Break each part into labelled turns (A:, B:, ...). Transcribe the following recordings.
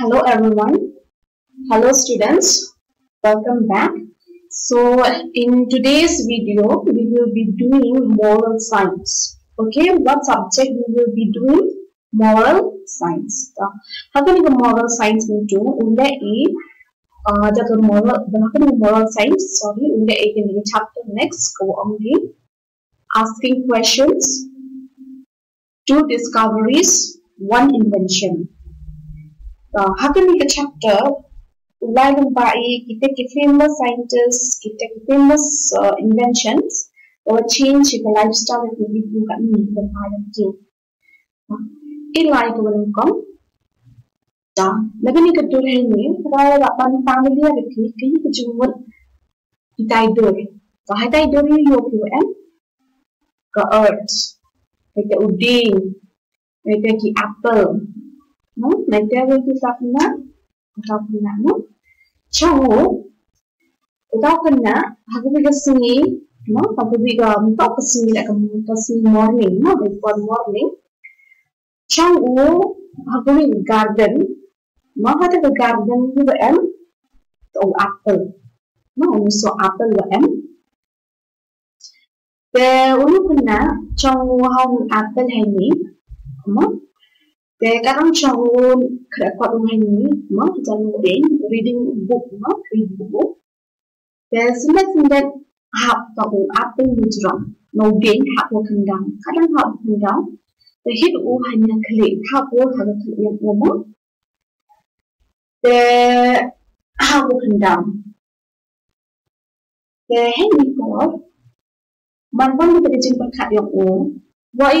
A: Hello everyone. Hello students. Welcome back. So in today's video, we will be doing moral science. Okay, what subject we will be doing? Moral science. Uh, How can moral science we do? Unda uh, the moral moral science? Sorry, unda e chapter next go on the asking questions, two discoveries, one invention. Ah, Hakan ni ke chapter Lai nampai kita ke famous scientist Kita ke famous uh, inventions Or change the lifestyle yang kita buat kat ni Kita buat yang tu. Ah, Ini lai ke boleh kong Dah, ni ke turun ni Kalau ada apa ni panggil dia ada tu Kini ke Kita hidup So, kita hidup ni yuk Ke Earth Kita udin Kita ki Apple. ¿no? Meter el tutapuna, tutapuna, ¿no? Chao, tutapuna, hago que ¿no? Hago que diga un poco así, like un poco así, morning, ¿no? before morning. Chao, hago que garden, ¿no? Hago que garden, ¿no? tu apple, ¿no? Un so apple, ¿no? Pero uno puna, chao, hago un apple, ¿no? ¿No? कारण शहून reading book मा read book there's nothing that hap ta u ap pe mu jram no gain hap wo kan dang ka dang hap kan dang. The hit u hanya kali kle hap wo ka ga kan ya mo the hap wo kan the hen ni man wan ni ka jin pa kha yo wo wo i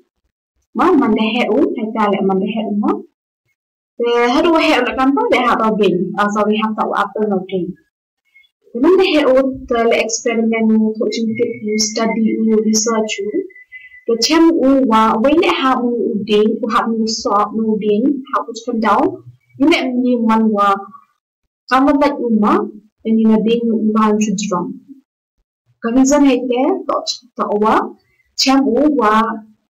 A: ma mande he u hay ta le mande he u ma de ha do he u la kan ta de ha ta bin uh, so we have to apple no bin de mande he u the le experiment u to chin ke u study u research. U de chem u wa we ne ha u u din u ha u so u din ha u kan dau ni ne ni man wa kam ba u ma de ni na din u ba chu drum ka ni reason hai te to to wa chem u wa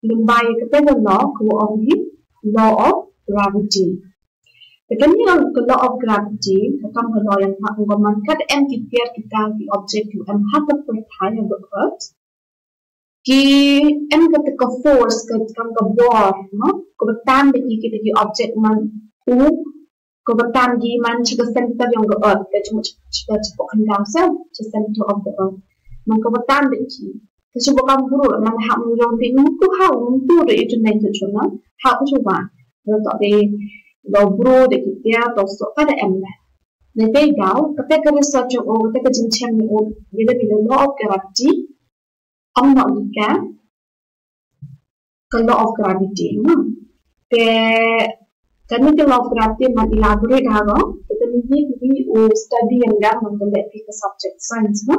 A: Lumbai kata law ko ang law of gravity. Kani ang law of gravity kakam ka law yang hak ngaman kad em kita di object yu em hak ka perthai yang earth ki em kata ka force ka kam ka bor no de ki kita ki object man u ko betam gi man chika center yang ka earth ka cuma chika chika kandam sa chika center of the earth. Man ko betam de ki Kasi baka buru man ha mo yung tin mo ko ha mo tu de itu nai tu chuna ha ko chu ba ro to de lo buru de ki tia to so ka de em la ne te gao ka te ka research o te ka jin chen ni o de de lo law of gravity om no ni ka ka law of gravity no te kan ni law of gravity man elaborate ha go te ni ni o study and ga man le ka subject science no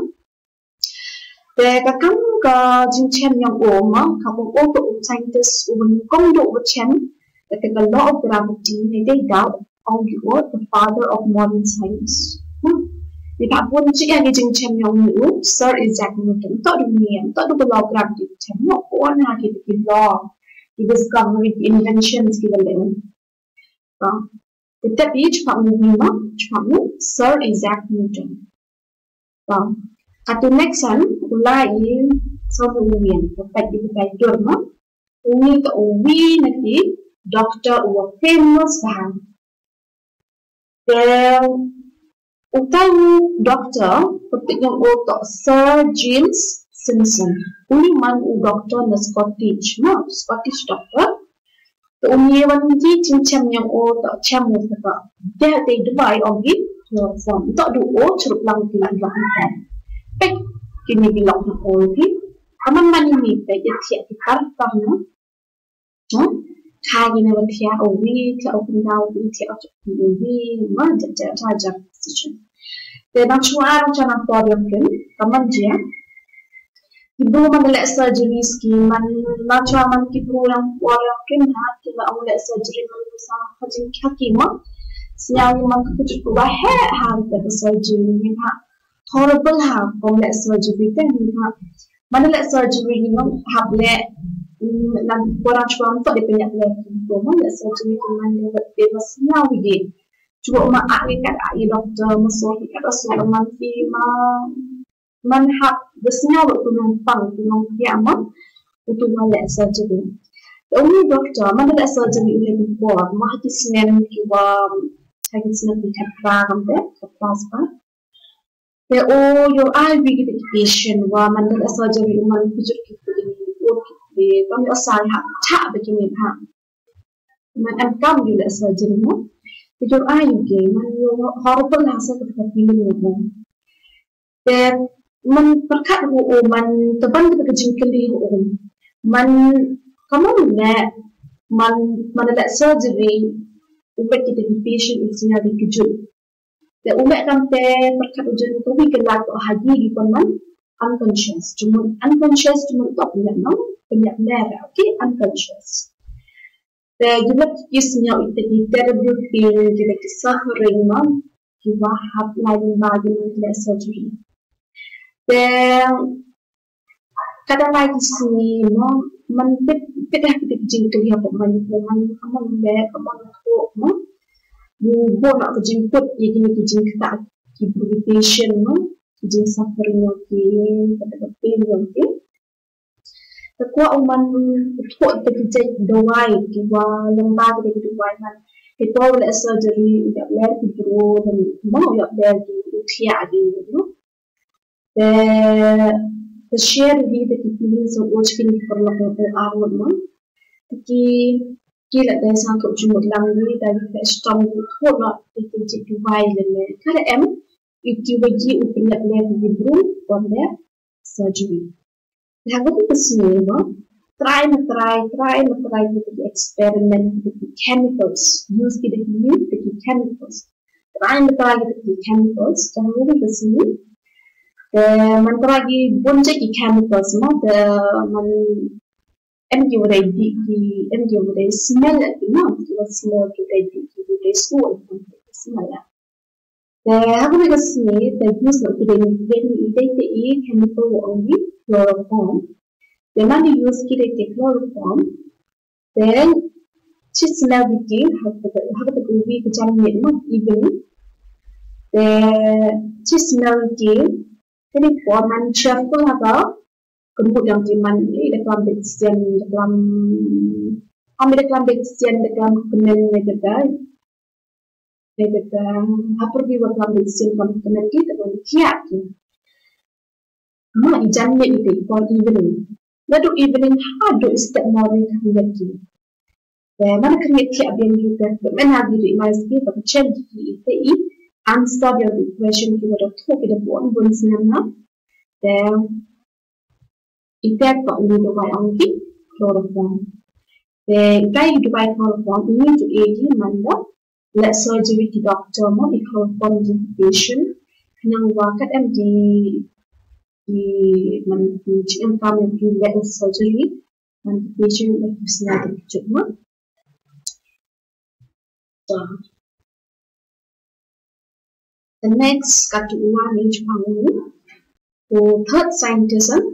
A: Te kakang ka jin chen yang o ma ka ko o to scientist un kong do chen that the law of gravity they doubt on the word the father of modern science. Ni tak pun cik yang jin chen yang ni Sir Isaac Newton tak du ni du law of gravity chen mo ko na ki law ki discovery ki inventions le. Ba. Tetapi cepat mu ma cepat mu Sir Isaac Newton. At next one, ulain sopra movimento per il giorno ويبدأوا وين في دكتور وفيموس فهم Utama doktor patutnya untuk Sir James Simpson. Uliman u doctor na Scottish, no Scottish doctor. Tu umiawan ji cincam yang u tak cam u tak. Dia ada Dubai ogi chloroform. Tak du u cerup lang tilang lang kan. Pek kini bilang tak u lagi. Pamamman ni ta ya tiya ti karfan na. No? Kagi na wa tiya o wi tiya o kun da o wi tiya o kun da wi ma da da ta ja position. Te ba chuar cha na problem kin pamam jiya. Ibu magla surgery ski man ma chua man ki pulang pulang kin hat ki ma awla surgery man sa khajin hakima. Sinyal man ka kutu ba he ha da surgery min ha. Horrible ha, kompleks surgery ten ha. Man le surgery ni no ha le làm qua cho anh phải để nhận lời của mình là sao cho mình mình để để mà xin nhau gì đi chú mà ai mà mình học để xin nhau được tụi mình bằng tụi mình kia mà tụi mình lại surgery only doctor mình lại surgery là before mà hay xin em kiểu hay xin em bị ve o yol ay bir gibi işin var. Ben de asaca bir umarım hücür kitleri, uğur kitleri, ben de asaca ha, ta bir kimi ha. Ben de kam yol asaca bir umarım. Ve yol ay yok ki, ben yol harupa lhasa da kadar kimi yok mu? Ve ben bu o, ben bu o. Ben kamu ne, ben de asaca bir umarım kitleri, uğur kitleri, uğur kitleri, dan umat kampe perkara ujian tu ni kena tak haji di peman unconscious cuma unconscious cuma tak banyak nom banyak nera okay unconscious dan juga kisnya itu di terbukin juga kisah ringma juga hab lagi bagi mereka surgery dan kata lagi sini no tidak tidak jadi jingkut dia peman peman peman peman peman peman Ibu nak terjemput, ia kena terjemput kita Ibu di patient no? Dia suffer ni Kata kata ni okey Kekua uman kita terkejut doai Kewa lembah kita kita buat kan Kita boleh surgery Ujab leher ke buru Dan mau ujab leher ke utia ke no? The share di the kipilin So watch kini perlu Kepala arut no? kia là đây sang cộng chung một năm với đây phải trong thốt lọ thì tôi chỉ đi vay lên mẹ khá là em yêu kêu với chị ưu bình lập lên vì bụng còn đẹp surgery. Là có cái sự này mà try mà try try mà try with cái experiment with cái chemicals, use cái if you with cái chemicals. Try mà try with cái chemicals chẳng có cái sự này the mantra gi bonche cái chemicals ma the man thì em kêu đây smell nó thì nó smell đi thì đây smell smell. The we see the use of the the chemical only chloroform. You use the chloroform, then have the have the ubi kecamian not even the chis naviti jadi forman cheerful apa kemudian kiman ini dalam betsian dalam kami dalam betsian dalam kemen negara negara apa di dalam betsian dalam kemen kita dalam kiat ma ijanne ite kon evening. Nadu evening ha do istimali khiyati wa man khiyati abin kita man hadi ri ma ski pa chen ki ite i answer your question ki wada thok ida bon bon sinamna then bai ang ki chloroform then kai do bai chloroform ini to aid manda let surgery ki doctor mo i chloroform patient nang wa kat am di di kami di lab surgery dan patient yang bisa dikejutkan. So, the next kata uang ni ini. For third scientism, the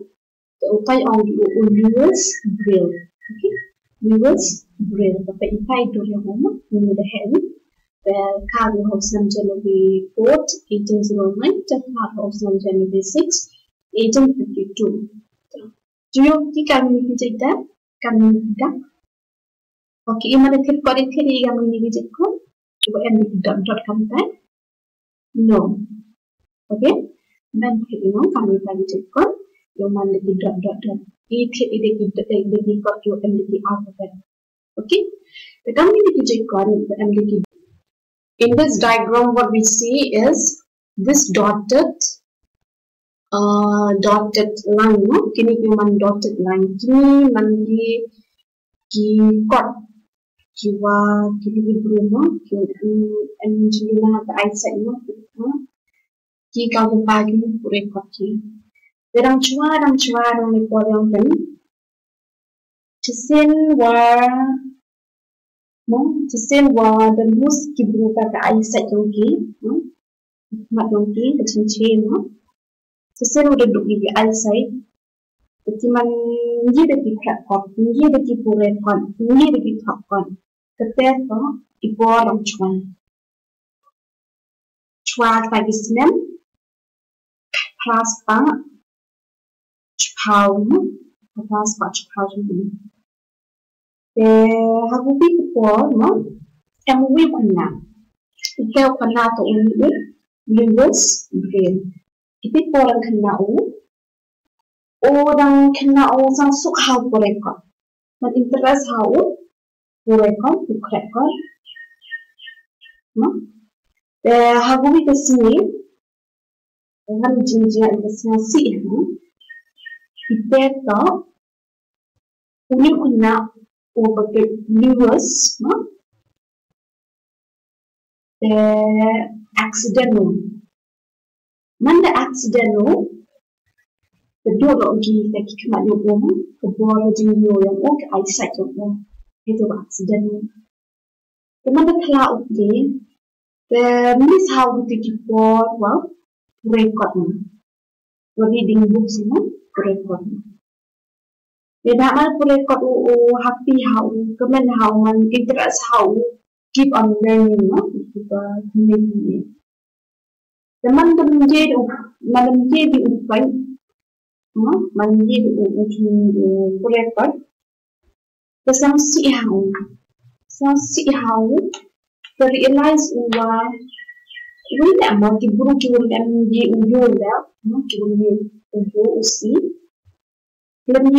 A: upay ang viewers grill. Okay? Viewers grill. Baka ipay to yung home, yung the hen. The car have some January 4th, 1809, the car have some January 6th, 1852. Do you think I'm going to take that? Can you take that? Okay, I'm going to take it here. I'm going to take it. So, going to dot com. No. Okay. Then, you know, can you take it? one little dot dot dot each इधर की को जो M लिखी आप होता है okay the coming the check current the m liquid in this diagram what we see is this dotted uh dotted line no kini ki man dotted line kini man ki ki cut kiwa kini ki blue no kini and jina the eyesight no ki ka the bag ni pure cut kiya chua dang chua dang ni po yang kan Tisin war mo tisin war dan mus ki bu ka ta ai sa yung ki no? Mat yung ki ka chin chin no? Tisin udah duk di ai sa Jadi man ni dah di krap kop, ni dah di pure kon, ni dah di top kon. Therefore, ipo orang chuan. Chuan by this name, plus pa, chpao, plus Paulo, as quatro Paulo. É, há um pico por, não? É um pico na. O que é o canato um pico? Lewis, bem. O pico por um canato um? O dan canato um são só há por um pico. Mas interesse há um? Por um pico, por sebagai viewers, no? Eh, accidental. Mana accidental? Kedua lagi umum, kedua lagi yung umum, ke eyesight umum itu accident. Teman dah telah ukti, the miss how to keep well record ni. Reading books ni perekod. Ya dah mal perekod UU, happy hau, kemen hau, man interest hau, keep on learning, no? Kita sendiri. Teman teman je, malam je di upai, no? Malam je di ujung perekod. Kesangsi hau, sangsi hau, terrealize uwa, ini tak mau kiburu kiburu dan di ujung dah, no? Kiburu kiburu. En hoe is die? Ik weet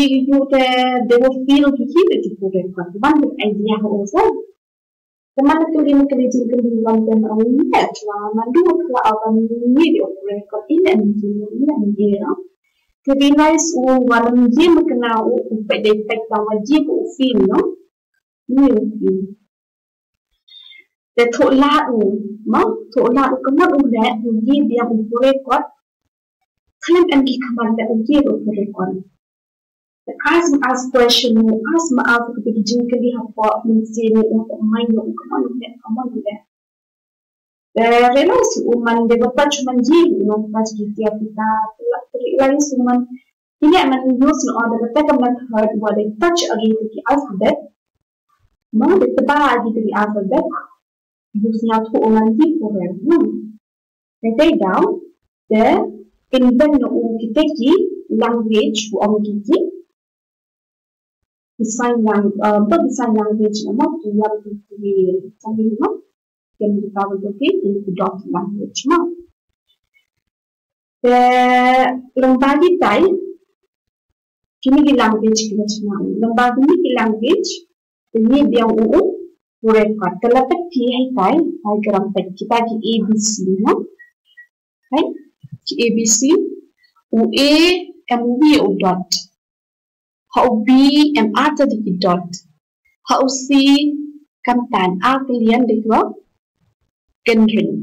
A: de heb gezien. Ik dat de die in de tijd hebben gezien, die in de tijd hebben gezien, die in de tijd hebben gezien, in de tijd hebben gezien, die die in in de tijd hebben de tijd hebben gezien, die in de tijd hebben die kind and the command that we give the one. As question, the asthma as the beginning can be a part of the the De of command de the the the patch man no patch with the apita, the de woman, the man use in order the peppermint heard what they touch again with de alphabet. Mom, the bag with the alphabet, using a two woman deep the moon. Down, there, Pindan umkiteki language umkiki design ah, language uh, the design language nama kiyam kiki sambil nama yang ditawag kasi in the dot language mo. Eh, the Lombardi type kini ki language kina chuma. Lombardi ni ki language ni biyang uu Kurek ka. Kalapat ki hai tay, hai karam pet kita ki ABC. Right? ki ABC u A em B u dot. Ha u B em A T D ki dot. Ha u C kam tan. A kalian di kwa ken ring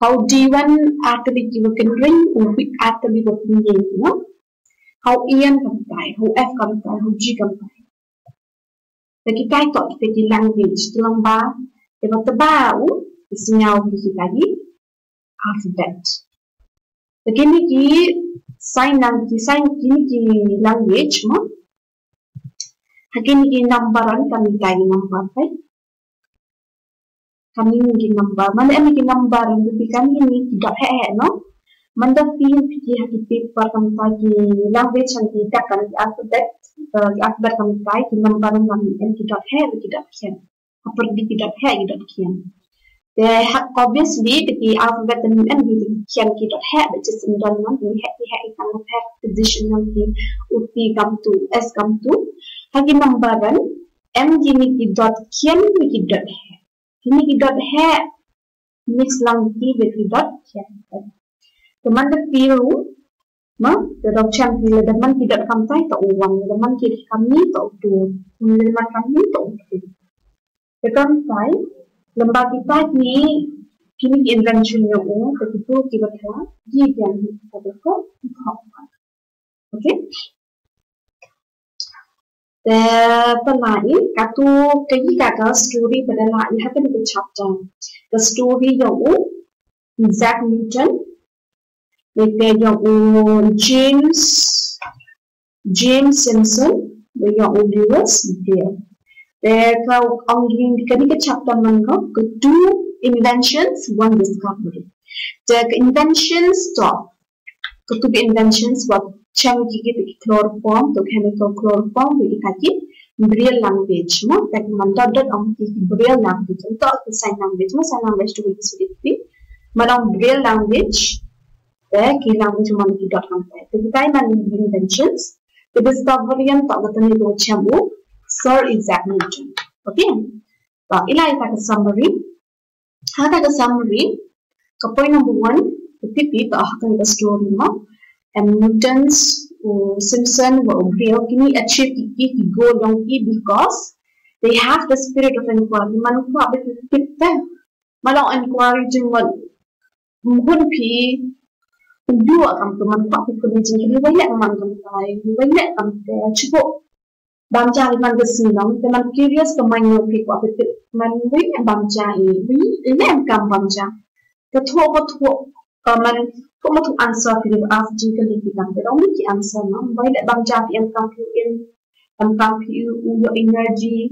A: ha u D1 A ta di ki wa ken ring u B A ta wa ken ring no ha u E em kam tan ha u F kam tan ha u G kam tan Da kita ito kita di language, tulang ba? Diba taba u, kita lagi, alphabet. Begini ki sign language, sign kini ki language mo. Hakini ki numberan kami kaya number, right? kami ni number mana yang ni number lebih kami ni tidak hek no mana feel fikir hati paper kami pagi language yang tidak kan di alphabet di alphabet kami pagi di number kami yang tidak hek tidak kian apa di tidak hek tidak kian they have obviously the alphabet and the NBD can be dot hat, which is in Dunman, we have the hat, we have position of the Uti gum to S gum to. Hagi number one, MG Niki dot Kian Niki dot hat. Niki dot hat mix lung key with the dot Kian. The Manda Piru, ma, the dog champion, the monkey dot come tight to one, the monkey come neat or two, the monkey come neat or two. The gum tight, berko, Okay. The lain, katu kayi kata story pada lain, hati di chapter. The story u, Isaac Newton, Ito yung James James Simpson yung Louis kani ka chapter man two inventions one discovery. The inventions to to be inventions what chang ki ki chloroform to chemical chloroform we kaki real language mo that man dot dot ang ki real language. To sign language? Mo sign language to be specific manang real language eh, there language monkey dot compare. The time and inventions, the discovery and tagatani do chamu, Isaac Newton. Okay. So, ita ka summary. Ka summary, point number one, the pipi to ahakan story. And Newton's Simpson were real kini achieve ki ki go because they have the spirit of inquiry. Ko abit pitta. Malang inquiry man. Mukun pi dua kam tu man pak ku ni jing ni wai man kam tai ni wai le kam te chupo bam cha man ke sin nam te man curious ka man yo pi ko te man wai bam cha i wi le kam bam cha ke tho ko tho ka man ko ma thu answer pi ask jing ke li kam te ong ki answer am kam pi in. Am kam pi u yo energy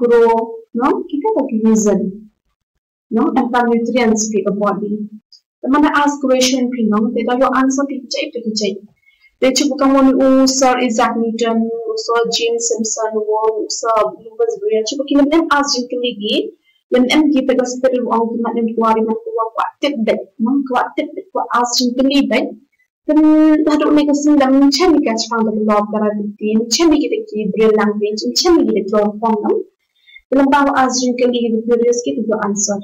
A: grow reason. Nutrients body. Ask question pinong they got your answer picture picture they chu bukan one u sir Isaac Newton sir James Simpson one sir Louis Braille chu bukan them ask jin keligi when em ki pe gas per wang ki man em kuari man kuwa tip bet man kwa tip bet kwa ask jin keligi bet then hadu me ka sing dam chami ka chang da law kara bitin chami ki ki braille language ki to answer.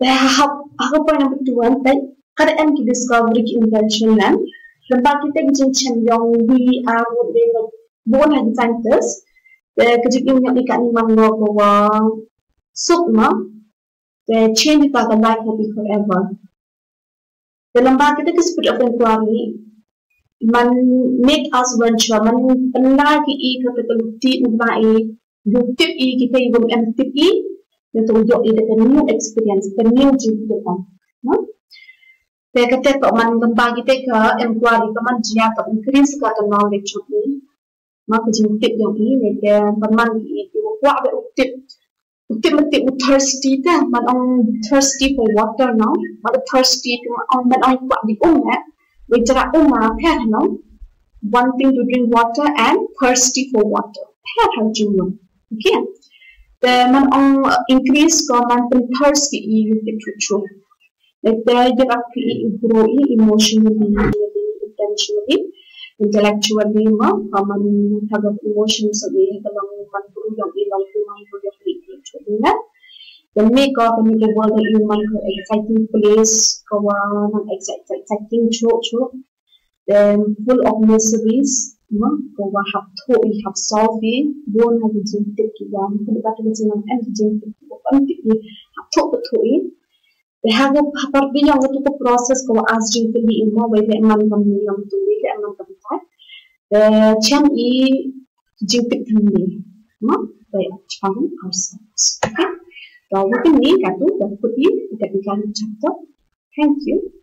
A: That kada em ki discovery ki invention. Rempah kita bincang chen yong bi a wo de no bon han chan tes ni ka ni mang no ko wa suk ma de chen di ta kita ke spirit of inquiry man make us venture man na ki e ka ta tu ti u ba e du ti e ki untuk yong em new experience the new jin ko No? Saya kata tak man gempa kita ke inquiry ke man dia tak increase ke the knowledge ni. Maka jiwa tip yang ini dia teman di itu kuat be utip. Utip mesti thirsty dah. Man on thirsty for water no. Man thirsty tu on man on kuat di um eh. Bicara um apa no? Wanting to drink water and thirsty for water. Apa hal jiwa? Okay man ang increase ko man thirsty i literature. Like you have to grow emotionally, intentionally, intellectually ma man tagap emotions ilang tulang puro yung literature na. Then make up and make world in ko exciting place kawa ng exciting show. Then full of miseries ma ko wa hap tho i hap solve i bon ha ji jin tik ki wa ko ba ta jin nam en jin tik ko pan tik i hap tho ko tho i they have a par bi Dejando por mí, yo no tuve procesos como as gente me iba a ver, me iba a ver, me iba a ver, me ourselves. Okay, kalau no ni que tú, yo no tuve ni que tú,